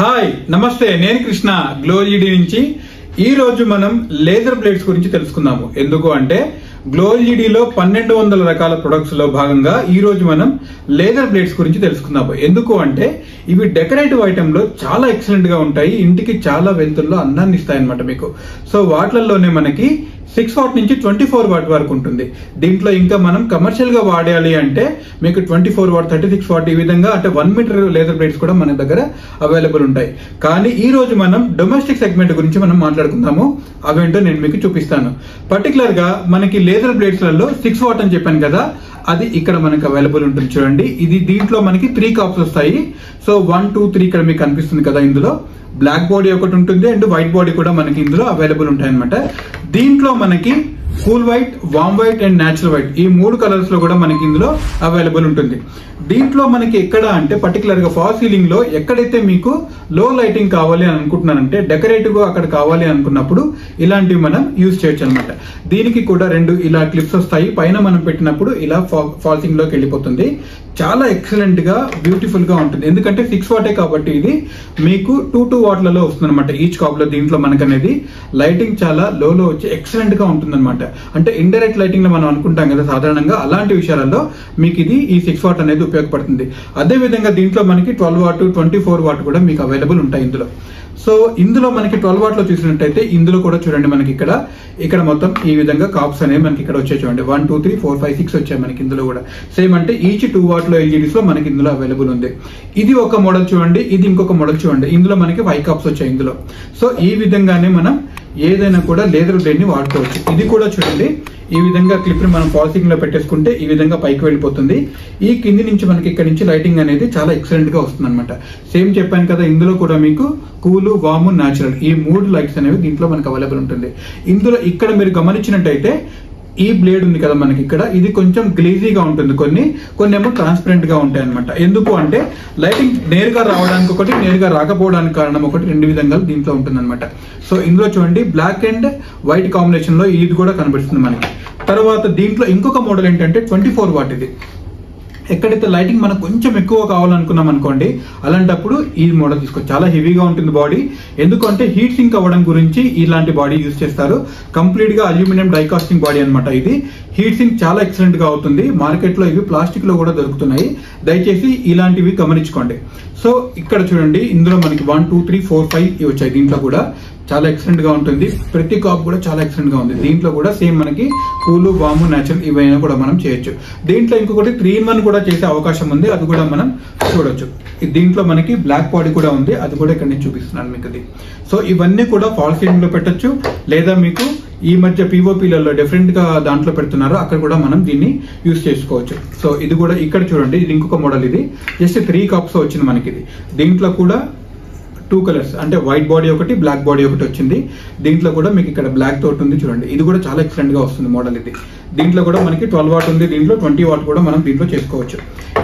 Hi నమస్తే నేను Krishna glow ED నుంచి. ఈ రోజు మనం లేజర్ బ్లేడ్స్ గురించి తెలుసుకుందాము. ఎందుకు అంటే గ్లో లో పన్నెండు వందల రకాల ప్రొడక్ట్స్లో భాగంగా ఈ రోజు మనం లేజర్ బ్లేడ్స్ గురించి తెలుసుకుందాము. ఎందుకు అంటే ఇవి డెకరేటివ్ ఐటమ్లో చాలా ఎక్సలెంట్గా ఉంటాయి. ఇంటికి చాలా వెంతుల్లో అందాన్ని ఇస్తాయి అనమాట మీకు. సో వాటిల్లోనే మనకి సిక్స్ వాట్ నుంచి ట్వంటీ ఫోర్ వాట్ వరకు ఉంటుంది. దీంట్లో ఇంకా మనం కమర్షియల్గా వాడాలి అంటే మీకు twenty four watt thirty six watt ఈ విధంగా అంటే వన్ మీటర్ లేజర్ బ్లేడ్స్ కూడా మన దగ్గర అవైలబుల్ ఉంటాయి. కానీ ఈ రోజు మనం డొమెస్టిక్ సెగ్మెంట్ గురించి మనం మాట్లాడుకుందాము. అవేంటో నేను మీకు చూపిస్తాను. పర్టికులర్గా మనకి లేజర్ బ్లేడ్స్లలో సిక్స్ వాట్ అని చెప్పాను కదా అది ఇక్కడ మనకి అవైలబుల్ ఉంటుంది చూడండి. ఇది దీంట్లో మనకి త్రీ కాప్స్ వస్తాయి. సో వన్ టూ త్రీ ఇక్కడ మీకు కనిపిస్తుంది కదా ఇందులో. బ్లాక్ బాడీ ఒకటి ఉంటుంది అండ్ వైట్ బాడీ కూడా మనకి ఇందులో అవైలబుల్ ఉంటాయి అనమాట దీంట్లో మనకి cool white warm white and natural white. ఈ మూడు కలర్స్లో కూడా మనకి ఇందులో అవైలబుల్ ఉంటుంది. దీంట్లో మనకి ఎక్కడ అంటే పర్టికులర్గా ఫాల్ సీలింగ్లో ఎక్కడైతే మీకు లో లైటింగ్ కావాలి అని అనుకుంటున్నారంటే డెకరేటివ్గా అక్కడ కావాలి అనుకున్నప్పుడు ఇలాంటివి మనం యూజ్ చేయొచ్చు అనమాట దీనికి కూడా రెండు ఇలా క్లిప్స్ వస్తాయి. పైన మనం పెట్టినప్పుడు ఇలా ఫాల్ సీలింగ్లోకి వెళ్ళిపోతుంది. చాలా ఎక్సలెంట్గా బ్యూటిఫుల్గా ఉంటుంది. ఎందుకంటే సిక్స్ వాటే కాబట్టి ఇది మీకు టూ టూ వాట్లలో వస్తుంది అనమాట ఈచ్ కాప్లో దీంట్లో మనకనేది లైటింగ్ చాలా లోలో వచ్చి ఎక్సలెంట్గా ఉంటుంది అనమాట అంటే ఇండైరెక్ట్ లైటింగ్లో మనం అనుకుంటాం కదా సాధారణంగా అలాంటి విషయాలలో మీకు ఇది ఈ సిక్స్ వాట్ అనేది ఉపయోగపడుతుంది. అదే విధంగా దీంట్లో మనకి twelve watt twenty four watt కూడా మీకు అవైలబుల్ ఉంటాయి ఇందులో. సో ఇందులో మనకి ట్వెల్వ్ వాట్లో చూసినట్టయితే ఇందులో కూడా చూడండి మనకి ఇక్కడ ఇక్కడ మొత్తం ఈ విధంగా కాప్స్ అనేవి మనకి ఇక్కడ వచ్చాయి చూడండి. One two three four five six వచ్చాయి మనకి ఇందులో కూడా. సేమ్ అంటే ఈచ్ టూ వాట్లో ఎల్ఈడీస్లో మనకి ఇందులో అవైలబుల్ ఉంది. ఇది ఒక మోడల్ చూడండి ఇది ఇంకొక మోడల్ చూడండి. ఇందులో మనకి ఫైవ్ కాప్స్ వచ్చాయి ఇందులో. సో ఈ విధంగానే మనం ఏదైనా కూడా లేదర్ బ్లేడ్ని వాడుకోవచ్చు. ఇది కూడా చూడండి ఈ విధంగా క్లిప్ని మనం పాలసింగ్లో పెట్టేసుకుంటే ఈ విధంగా పైకి వెళ్ళిపోతుంది. ఈ కింది నుంచి మనకి ఇక్కడ నుంచి లైటింగ్ అనేది చాలా ఎక్సలెంట్గా వస్తుంది అనమాట సేమ్ చెప్పాను కదా ఇందులో కూడా మీకు కూలు వాము న్యాచురల్ ఈ మూడు లైట్స్ అనేవి దీంట్లో మనకు అవైలబుల్ ఉంటుంది. ఇందులో ఇక్కడ మీరు గమనించినట్టయితే ఈ బ్లేడ్ ఉంది కదా మనకి ఇక్కడ. ఇది కొంచెం గ్లీజీగా ఉంటుంది కొన్ని. కొన్ని ఏమో ట్రాన్స్పరెంట్గా ఉంటాయి అనమాట ఎందుకు అంటే లైటింగ్ నేరుగా రావడానికి ఒకటి నేరుగా రాకపోవడానికి కారణం ఒకటి రెండు విధంగా దీంట్లో ఉంటుంది అనమాట సో ఇందులో చూడండి బ్లాక్ అండ్ వైట్ కాంబినేషన్లో ఇది కూడా కనిపిస్తుంది మనకి. తర్వాత దీంట్లో ఇంకొక మోడల్ ఏంటంటే ట్వంటీ ఫోర్ వాట్ ఇది. ఎక్కడైతే లైటింగ్ మనకు కొంచెం ఎక్కువ కావాలనుకున్నాం అనుకోండి అలాంటప్పుడు ఈ మోడల్ తీసుకో. చాలా హెవీగా ఉంటుంది బాడీ ఎందుకంటే హీట్ సింక్ అవ్వడం గురించి ఇలాంటి బాడీ యూజ్ చేస్తారు. కంప్లీట్గా అల్యూమినియం డైకాస్టింగ్ బాడీ అనమాట ఇది. హీట్ సింక్ చాలా ఎక్సలెంట్గా అవుతుంది. మార్కెట్లో ఇవి ప్లాస్టిక్లో కూడా దొరుకుతున్నాయి. దయచేసి ఇలాంటివి గమనించుకోండి. సో ఇక్కడ చూడండి. ఇందులో మనకి one two three four five వచ్చాయి దీంట్లో కూడా. చాలా ఎక్సలెంట్గా ఉంటుంది. ప్రతి కాప్ కూడా చాలా ఎక్సలెంట్గా ఉంది. దీంట్లో కూడా సేమ్ మనకి పూలు వాము నేచురల్ ఇవైనా కూడా మనం చేయొచ్చు. దీంట్లో ఇంకొకటి త్రీ ఇన్ వన్ కూడా చేసే అవకాశం ఉంది. అది కూడా మనం చూడొచ్చు. దీంట్లో మనకి బ్లాక్ బాడీ కూడా ఉంది. అది కూడా ఇక్కడ నేను చూపిస్తున్నాను మీకు అది. సో ఇవన్నీ కూడా ఫాల్ సీలింగ్లో పెట్టొచ్చు. లేదా మీకు ఈ మధ్య పీఓపీలలో డిఫరెంట్గా దాంట్లో పెడుతున్నారు అక్కడ కూడా మనం దీన్ని యూస్ చేసుకోవచ్చు. సో ఇది కూడా ఇక్కడ చూడండి. ఇది ఇంకొక మోడల్ ఇది. జస్ట్ త్రీ కప్స్ వచ్చింది మనకి ఇది. దీంట్లో కూడా టూ కలర్స్ అంటే వైట్ బాడీ ఒకటి బ్లాక్ బాడీ ఒకటి వచ్చింది. దీంట్లో కూడా మీకు ఇక్కడ బ్లాక్ తోటి ఉంది చూడండి. ఇది కూడా చాలా ఎక్సలెంట్గా వస్తుంది మోడల్ ఇది. దీంట్లో కూడా మనకి ట్వెల్వ్ వాట్ ఉంది. దీంట్లో ట్వంటీ వాట్ కూడా మనం దీంట్లో చేసుకోవచ్చు.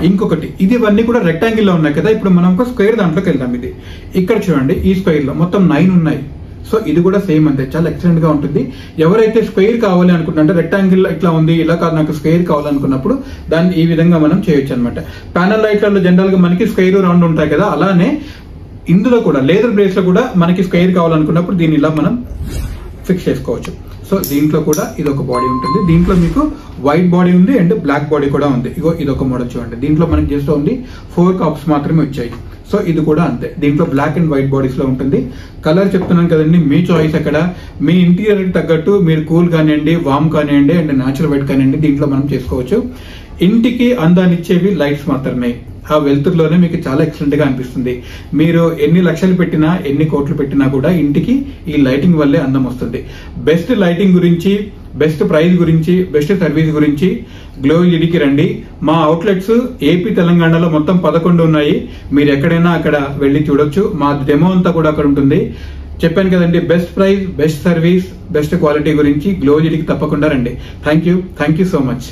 ఇంకొకటి ఇది ఇవన్నీ కూడా రెక్టాంగిల్లో ఉన్నాయి కదా. ఇప్పుడు మనం ఒక స్క్వేర్ దాంట్లోకి వెళ్దాం ఇది. ఇక్కడ చూడండి ఈ స్క్వేర్లో మొత్తం నైన్ ఉన్నాయి. సో ఇది కూడా సేమ్ అంతే. చాలా ఎక్సలెంట్గా ఉంటుంది. ఎవరైతే స్క్వేర్ కావాలి అనుకుంటుంటే రెక్టాంగిల్ ఇట్లా ఉంది ఇలా కాదు నాకు స్క్వేర్ కావాలనుకున్నప్పుడు దాన్ని ఈ విధంగా మనం చేయొచ్చు అనమాట ప్యానల్ లైట్లలో జనరల్గా మనకి స్క్వేర్ రౌండ్ ఉంటాయి కదా. అలానే ఇందులో కూడా లేదర్ బ్రేస్లో కూడా మనకి స్క్వేర్ కావాలనుకున్నప్పుడు దీన్ని ఇలా మనం ఫిక్స్ చేసుకోవచ్చు. సో దీంట్లో కూడా ఇది ఒక బాడీ ఉంటుంది. దీంట్లో మీకు వైట్ బాడీ ఉంది అండ్ బ్లాక్ బాడీ కూడా ఉంది. ఇగో ఇది ఒక మోడల్ చూడండి. దీంట్లో మనకి జస్ట్ ఉంది ఫోర్ కప్స్ మాత్రమే వచ్చాయి. సో ఇది కూడా అంతే. దీంట్లో బ్లాక్ అండ్ వైట్ బాడీస్లో ఉంటుంది. కలర్ చెప్తున్నాను కదండి. మీ చాయిస్ అక్కడ మీ ఇంటీరియర్ తగ్గట్టు మీరు కూల్ కానివ్వండి వామ్ కానివ్వండి అండ్ న్యాచురల్ వైట్ కానివ్వండి దీంట్లో మనం చేసుకోవచ్చు. ఇంటికి అందాన్ని ఇచ్చేవి లైట్స్ మాత్రమే. ఆ వెలుతురులోనే మీకు చాలా ఎక్సలెంట్గా అనిపిస్తుంది. మీరు ఎన్ని లక్షలు పెట్టినా ఎన్ని కోట్లు పెట్టినా కూడా ఇంటికి ఈ లైటింగ్ వల్లే అందం వస్తుంది. బెస్ట్ లైటింగ్ గురించి బెస్ట్ ప్రైస్ గురించి బెస్ట్ సర్వీస్ గురించి గ్లో ఇడికి రండి. మా అవుట్లెట్స్ ఏపీ తెలంగాణలో మొత్తం పదకొండు ఉన్నాయి. మీరు ఎక్కడైనా అక్కడ వెళ్ళి చూడొచ్చు. మా డెమో అంతా కూడా అక్కడ ఉంటుంది. చెప్పాను కదండి best price best service best quality గురించి గ్లో ఇడికి తప్పకుండా రండి. Thank you thank you so much